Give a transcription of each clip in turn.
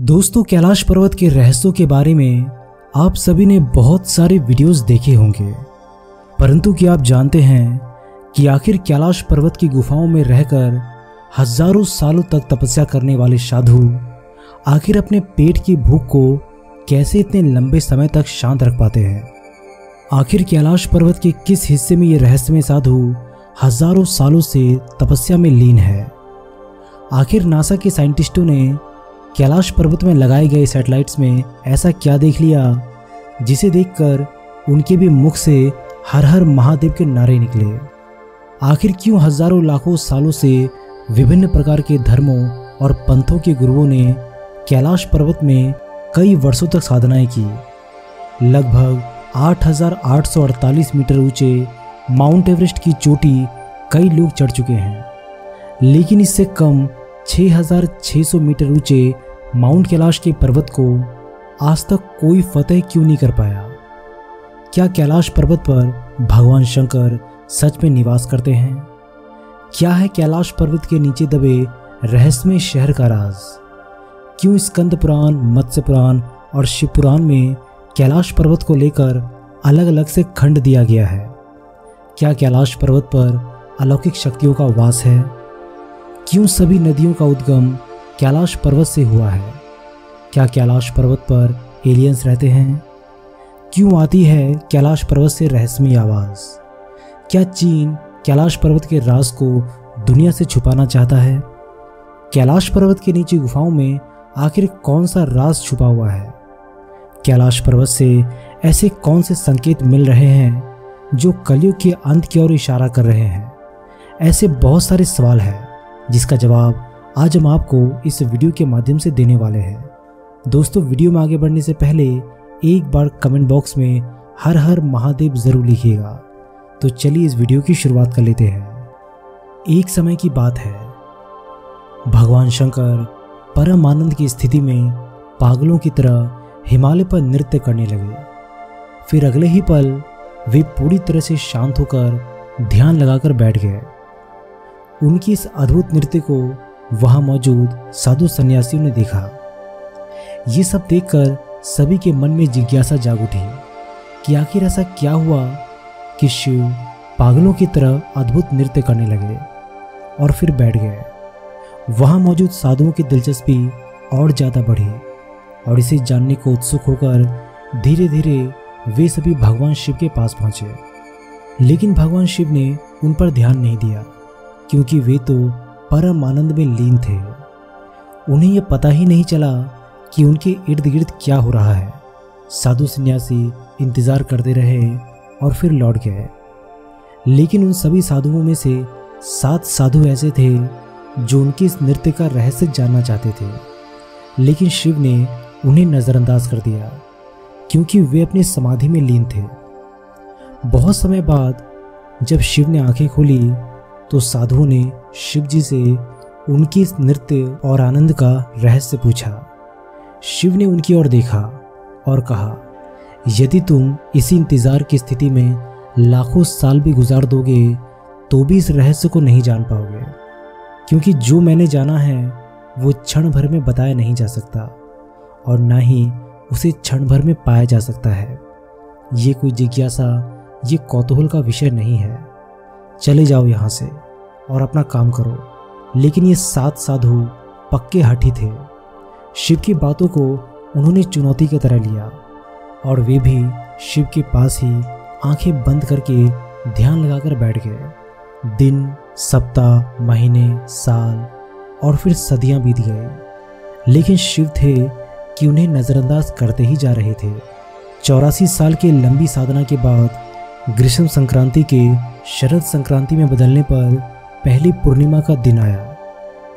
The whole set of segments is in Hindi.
दोस्तों, कैलाश पर्वत के रहस्यों के बारे में आप सभी ने बहुत सारे वीडियोस देखे होंगे। परंतु क्या आप जानते हैं कि आखिर कैलाश पर्वत की गुफाओं में रहकर हज़ारों सालों तक तपस्या करने वाले साधु आखिर अपने पेट की भूख को कैसे इतने लंबे समय तक शांत रख पाते हैं? आखिर कैलाश पर्वत के किस हिस्से में ये रहस्यमय साधु हज़ारों सालों से तपस्या में लीन है? आखिर नासा के साइंटिस्टों ने कैलाश पर्वत में लगाए गए सैटेलाइट्स में ऐसा क्या देख लिया जिसे देखकर उनके भी मुख से हर हर महादेव के नारे निकले। आखिर क्यों हज़ारों लाखों सालों से विभिन्न प्रकार के धर्मों और पंथों के गुरुओं ने कैलाश पर्वत में कई वर्षों तक साधनाएँ की? लगभग 8,848 मीटर ऊँचे माउंट एवरेस्ट की चोटी कई लोग चढ़ चुके हैं लेकिन इससे कम 6,600 मीटर ऊँचे माउंट कैलाश के पर्वत को आज तक कोई फतेह क्यों नहीं कर पाया? क्या कैलाश पर्वत पर भगवान शंकर सच में निवास करते हैं? क्या है कैलाश पर्वत के नीचे दबे रहस्यमय शहर का राज? क्यों स्कंद पुराण, मत्स्य पुराण और शिव पुराण में कैलाश पर्वत को लेकर अलग अलग से खंड दिया गया है? क्या कैलाश पर्वत पर अलौकिक शक्तियों का वास है? क्यों सभी नदियों का उद्गम कैलाश पर्वत से हुआ है। क्या कैलाश पर्वत पर एलियंस रहते हैं? क्यों आती है कैलाश पर्वत से रहस्यमय आवाज़? क्या चीन कैलाश पर्वत के राज को दुनिया से छुपाना चाहता है? कैलाश पर्वत के नीचे गुफाओं में आखिर कौन सा राज छुपा हुआ है? कैलाश पर्वत से ऐसे कौन से संकेत मिल रहे हैं जो कलयुग के अंत की ओर इशारा कर रहे हैं? ऐसे बहुत सारे सवाल हैं, जिसका जवाब आज हम आपको इस वीडियो के माध्यम से देने वाले हैं। दोस्तों, वीडियो में आगे बढ़ने से पहले एक बार कमेंट बॉक्स में हर हर महादेव ज़रूर लिखिएगा। तो चलिए इस वीडियो की शुरुआत कर लेते हैं। एक समय की बात है। भगवान शंकर परम आनंद की स्थिति में पागलों की तरह हिमालय पर नृत्य करने लगे। फिर अगले ही पल वे पूरी तरह से शांत होकर ध्यान लगाकर बैठ गए। उनकी इस अद्भुत नृत्य को वहाँ मौजूद साधु सन्यासियों ने देखा। ये सब देखकर सभी के मन में जिज्ञासा जाग उठी कि आखिर ऐसा क्या हुआ कि शिव पागलों की तरह अद्भुत नृत्य करने लगे और फिर बैठ गए। वहाँ मौजूद साधुओं की दिलचस्पी और ज़्यादा बढ़ी और इसे जानने को उत्सुक होकर धीरे धीरे वे सभी भगवान शिव के पास पहुँचे। लेकिन भगवान शिव ने उन पर ध्यान नहीं दिया, क्योंकि वे तो परम आनंद में लीन थे। उन्हें यह पता ही नहीं चला कि उनके इर्द गिर्द क्या हो रहा है। साधु सन्यासी इंतज़ार करते रहे और फिर लौट गए। लेकिन उन सभी साधुओं में से सात साधु ऐसे थे जो उनके इस नृत्य का रहस्य जानना चाहते थे। लेकिन शिव ने उन्हें नज़रअंदाज कर दिया, क्योंकि वे अपनी समाधि में लीन थे। बहुत समय बाद जब शिव ने आँखें खोली तो साधुओं ने शिव जी से उनकी इस नृत्य और आनंद का रहस्य पूछा। शिव ने उनकी ओर देखा और कहा, यदि तुम इसी इंतज़ार की स्थिति में लाखों साल भी गुजार दोगे तो भी इस रहस्य को नहीं जान पाओगे। क्योंकि जो मैंने जाना है, वो क्षण भर में बताया नहीं जा सकता, और ना ही उसे क्षण भर में पाया जा सकता है। ये कोई जिज्ञासा, ये कौतूहल का विषय नहीं है। चले जाओ यहाँ से। और अपना काम करो। लेकिन ये सात साधु पक्के हठी थे। शिव की बातों को उन्होंने चुनौती की तरह लिया और वे भी शिव के पास ही आँखें बंद करके ध्यान लगाकर बैठ गए। दिन, सप्ताह, महीने, साल और फिर सदियाँ बीत गए लेकिन शिव थे कि उन्हें नज़रअंदाज करते ही जा रहे थे। चौरासी साल के लंबी साधना के बाद ग्रीष्म संक्रांति के शरद संक्रांति में बदलने पर पहली पूर्णिमा का दिन आया,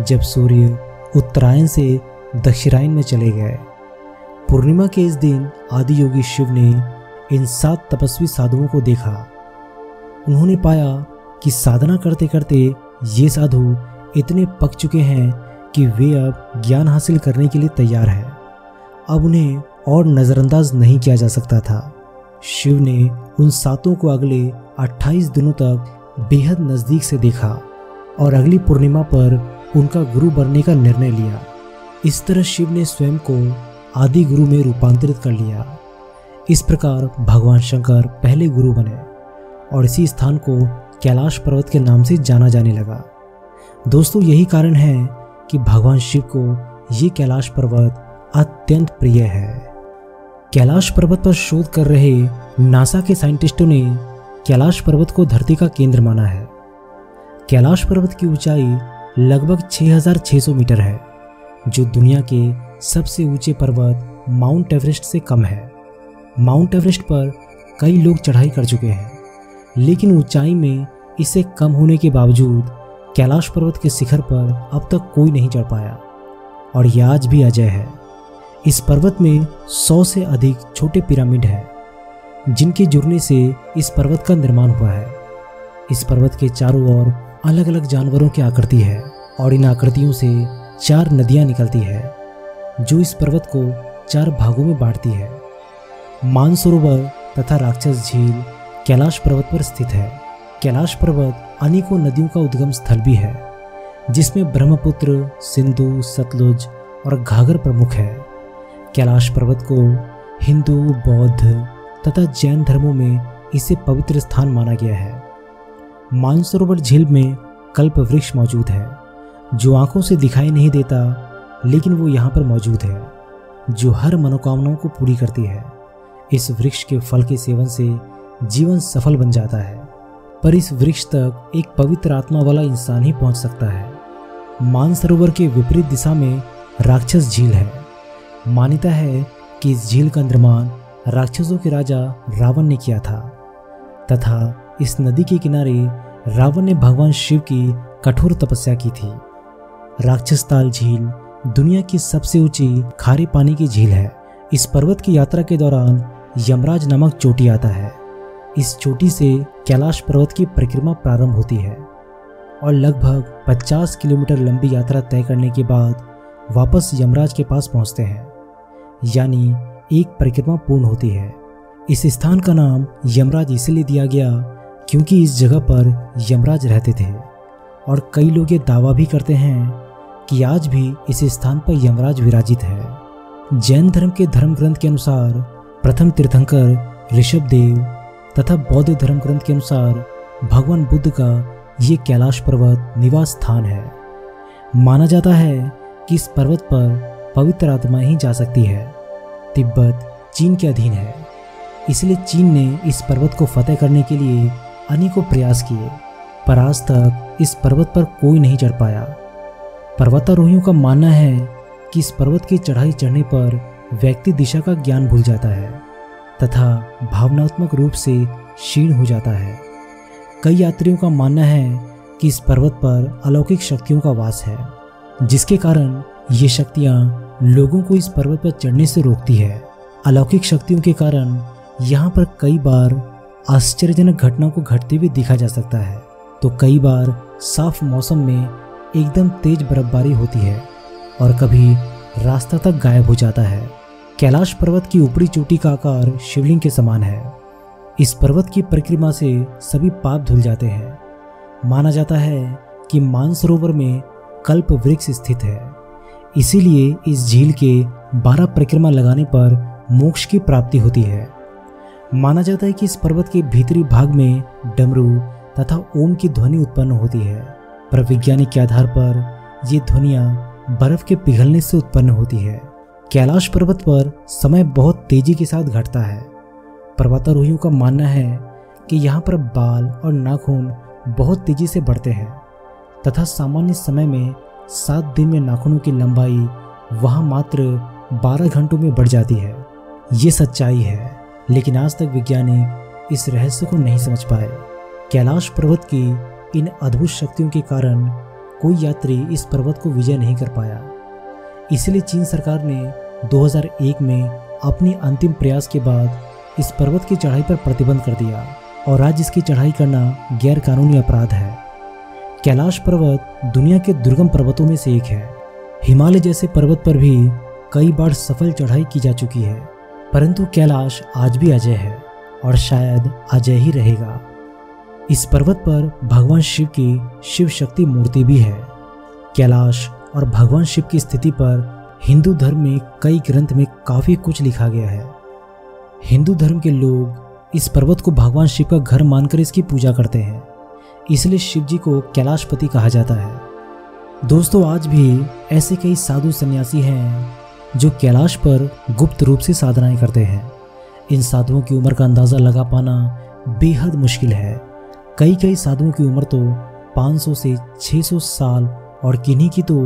जब सूर्य उत्तरायण से दक्षिणायन में चले गए। पूर्णिमा के इस दिन आदि योगी शिव ने इन सात तपस्वी साधुओं को देखा। उन्होंने पाया कि साधना करते करते ये साधु इतने पक चुके हैं कि वे अब ज्ञान हासिल करने के लिए तैयार हैं। अब उन्हें और नज़रअंदाज नहीं किया जा सकता था। शिव ने उन सातों को अगले 28 दिनों तक बेहद नज़दीक से देखा। और अगली पूर्णिमा पर उनका गुरु बनने का निर्णय लिया। इस तरह शिव ने स्वयं को आदि गुरु में रूपांतरित कर लिया। इस प्रकार भगवान शंकर पहले गुरु बने और इसी स्थान को कैलाश पर्वत के नाम से जाना जाने लगा। दोस्तों, यही कारण है कि भगवान शिव को ये कैलाश पर्वत अत्यंत प्रिय है। कैलाश पर्वत पर शोध कर रहे नासा के साइंटिस्टों ने कैलाश पर्वत को धरती का केंद्र माना है। कैलाश पर्वत की ऊंचाई लगभग 6600 मीटर है, जो दुनिया के सबसे ऊँचे पर्वत माउंट एवरेस्ट से कम है। माउंट एवरेस्ट पर कई लोग चढ़ाई कर चुके हैं, लेकिन ऊंचाई में इसे कम होने के बावजूद कैलाश पर्वत के शिखर पर अब तक कोई नहीं चढ़ पाया। और यह आज भी अजय है। इस पर्वत में सौ से अधिक छोटे पिरामिड हैं, जिनके जुड़ने से इस पर्वत का निर्माण हुआ है। इस पर्वत के चारों ओर अलग अलग जानवरों की आकृति है और इन आकृतियों से चार नदियाँ निकलती है, जो इस पर्वत को चार भागों में बांटती है। मानसरोवर तथा राक्षस झील कैलाश पर्वत पर स्थित है। कैलाश पर्वत अनेकों नदियों का उद्गम स्थल भी है, जिसमें ब्रह्मपुत्र, सिंधु, सतलुज और घाघर प्रमुख है। कैलाश पर्वत को हिंदू, बौद्ध तथा जैन धर्मों में इसे पवित्र स्थान माना गया है। मानसरोवर झील में कल्प वृक्ष मौजूद है, जो आँखों से दिखाई नहीं देता, लेकिन वो यहाँ पर मौजूद है, जो हर मनोकामनाओं को पूरी करती है। इस वृक्ष के फल के सेवन से जीवन सफल बन जाता है, पर इस वृक्ष तक एक पवित्र आत्मा वाला इंसान ही पहुँच सकता है। मानसरोवर के विपरीत दिशा में राक्षस झील है। मान्यता है कि इस झील का निर्माण राक्षसों के राजा रावण ने किया था, तथा इस नदी के किनारे रावण ने भगवान शिव की कठोर तपस्या की थी। राक्षस ताल झील दुनिया की सबसे ऊँची खारे पानी की झील है। इस पर्वत की यात्रा के दौरान यमराज नामक चोटी आता है। इस चोटी से कैलाश पर्वत की परिक्रमा प्रारंभ होती है और लगभग 50 किलोमीटर लंबी यात्रा तय करने के बाद वापस यमराज के पास पहुँचते हैं। यानी एक परिक्रमा पूर्ण होती है। इस स्थान का नाम यमराज इसलिए दिया गया क्योंकि इस जगह पर यमराज रहते थे। और कई लोग ये दावा भी करते हैं कि आज भी इस स्थान पर यमराज विराजित है। जैन धर्म के धर्म ग्रंथ के अनुसार प्रथम तीर्थंकर ऋषभ देव तथा बौद्ध धर्म ग्रंथ के अनुसार भगवान बुद्ध का ये कैलाश पर्वत निवास स्थान है। माना जाता है कि इस पर्वत पर पवित्र आत्मा ही जा सकती है। तिब्बत चीन के अधीन है। इसलिए चीन ने इस पर्वत को फतेह करने के लिए अनेकों प्रयास किए, पर आज तक इस पर्वत पर कोई नहीं चढ़ पाया। पर्वतारोहियों का मानना है कि इस पर्वत की चढ़ाई चढ़ने पर व्यक्ति दिशा का ज्ञान भूल जाता है, तथा भावनात्मक रूप से क्षीण हो जाता है। कई यात्रियों का मानना है कि इस पर्वत पर अलौकिक शक्तियों का वास है, जिसके कारण ये शक्तियाँ लोगों को इस पर्वत पर चढ़ने से रोकती है। अलौकिक शक्तियों के कारण यहाँ पर कई बार आश्चर्यजनक घटनाओं को घटते हुए देखा जा सकता है। तो कई बार साफ़ मौसम में एकदम तेज बर्फबारी होती है और कभी रास्ता तक गायब हो जाता है। कैलाश पर्वत की ऊपरी चोटी का आकार शिवलिंग के समान है। इस पर्वत की परिक्रमा से सभी पाप धुल जाते हैं। माना जाता है कि मानसरोवर में कल्प वृक्ष स्थित है। इसीलिए इस झील के बारह परिक्रमा लगाने पर मोक्ष की प्राप्ति होती है। माना जाता है कि इस पर्वत के भीतरी भाग में डमरू तथा ओम की ध्वनि उत्पन्न होती है। पर वैज्ञानिक के आधार पर ये ध्वनियाँ बर्फ़ के पिघलने से उत्पन्न होती है। कैलाश पर्वत पर समय बहुत तेज़ी के साथ घटता है। पर्वतारोहियों का मानना है कि यहाँ पर बाल और नाखून बहुत तेज़ी से बढ़ते हैं, तथा सामान्य समय में सात दिन में नाखूनों की लंबाई वहाँ मात्र बारह घंटों में बढ़ जाती है। ये सच्चाई है। लेकिन आज तक वैज्ञानिक इस रहस्य को नहीं समझ पाए। कैलाश पर्वत की इन अद्भुत शक्तियों के कारण कोई यात्री इस पर्वत को विजय नहीं कर पाया। इसलिए चीन सरकार ने 2001 में अपने अंतिम प्रयास के बाद इस पर्वत की चढ़ाई पर प्रतिबंध कर दिया और आज इसकी चढ़ाई करना गैर कानूनी अपराध है। कैलाश पर्वत दुनिया के दुर्गम पर्वतों में से एक है। हिमालय जैसे पर्वत पर भी कई बार सफल चढ़ाई की जा चुकी है। परंतु कैलाश आज भी अजय है और शायद अजय ही रहेगा। इस पर्वत पर भगवान शिव की शिव शक्ति मूर्ति भी है। कैलाश और भगवान शिव की स्थिति पर हिंदू धर्म में कई ग्रंथ में काफ़ी कुछ लिखा गया है। हिंदू धर्म के लोग इस पर्वत को भगवान शिव का घर मानकर इसकी पूजा करते हैं। इसलिए शिव जी को कैलाशपति कहा जाता है। दोस्तों, आज भी ऐसे कई साधु सन्यासी हैं जो कैलाश पर गुप्त रूप से साधनाएँ करते हैं। इन साधुओं की उम्र का अंदाज़ा लगा पाना बेहद मुश्किल है। कई कई साधुओं की उम्र तो 500 से 600 साल और किन्हीं की तो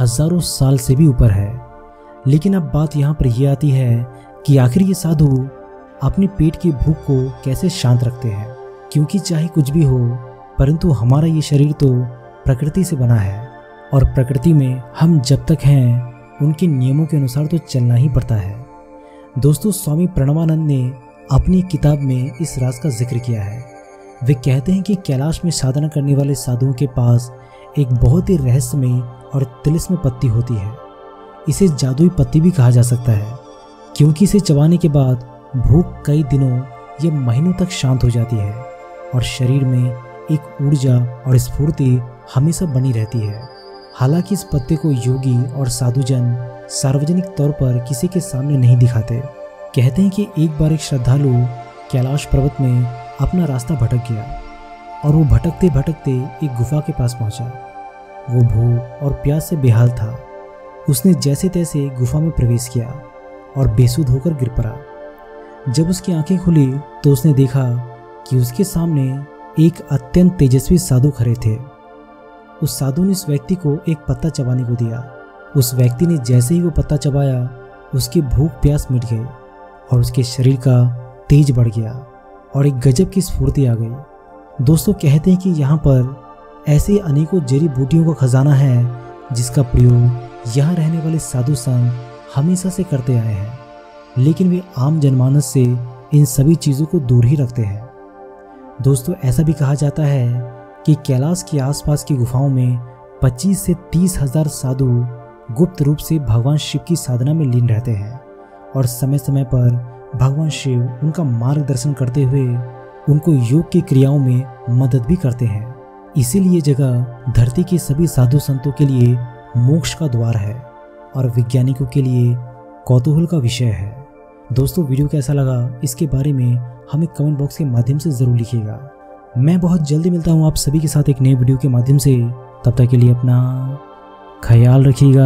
हज़ारों साल से भी ऊपर है। लेकिन अब बात यहाँ पर यह आती है कि आखिर ये साधु अपने पेट की भूख को कैसे शांत रखते हैं? क्योंकि चाहे कुछ भी हो, परंतु हमारा ये शरीर तो प्रकृति से बना है और प्रकृति में हम जब तक हैं उनके नियमों के अनुसार तो चलना ही पड़ता है। दोस्तों, स्वामी प्रणवानंद ने अपनी किताब में इस राज का ज़िक्र किया है। वे कहते हैं कि कैलाश में साधना करने वाले साधुओं के पास एक बहुत ही रहस्यमय और तिलिस्म पत्ती होती है। इसे जादुई पत्ती भी कहा जा सकता है, क्योंकि इसे चबाने के बाद भूख कई दिनों या महीनों तक शांत हो जाती है और शरीर में एक ऊर्जा और स्फूर्ति हमेशा बनी रहती है। हालाँकि इस पत्ते को योगी और साधुजन सार्वजनिक तौर पर किसी के सामने नहीं दिखाते। कहते हैं कि एक बार एक श्रद्धालु कैलाश पर्वत में अपना रास्ता भटक गया और वो भटकते भटकते एक गुफा के पास पहुँचा। वो भूख और प्यास से बेहाल था। उसने जैसे तैसे गुफा में प्रवेश किया और बेसुध होकर गिर पड़ा। जब उसकी आँखें खुली तो उसने देखा कि उसके सामने एक अत्यंत तेजस्वी साधु खड़े थे। उस साधु ने उस व्यक्ति को एक पत्ता चबाने को दिया। उस व्यक्ति ने जैसे ही वो पत्ता चबाया, उसकी भूख प्यास मिट गई और उसके शरीर का तेज बढ़ गया और एक गजब की स्फूर्ति आ गई। दोस्तों, कहते हैं कि यहाँ पर ऐसे अनेकों जड़ी बूटियों का खजाना है जिसका प्रयोग यहाँ रहने वाले साधु संत हमेशा से करते आए हैं। लेकिन वे आम जनमानस से इन सभी चीज़ों को दूर ही रखते हैं। दोस्तों, ऐसा भी कहा जाता है कि कैलाश के आसपास की गुफाओं में 25 से तीस हज़ार साधु गुप्त रूप से भगवान शिव की साधना में लीन रहते हैं और समय समय पर भगवान शिव उनका मार्गदर्शन करते हुए उनको योग की क्रियाओं में मदद भी करते हैं। इसीलिए जगह धरती के सभी साधु संतों के लिए मोक्ष का द्वार है और वैज्ञानिकों के लिए कौतूहल का विषय है। दोस्तों, वीडियो कैसा लगा इसके बारे में हमें कमेंट बॉक्स के माध्यम से ज़रूर लिखिएगा। मैं बहुत जल्दी मिलता हूँ आप सभी के साथ एक नए वीडियो के माध्यम से। तब तक के लिए अपना ख्याल रखिएगा।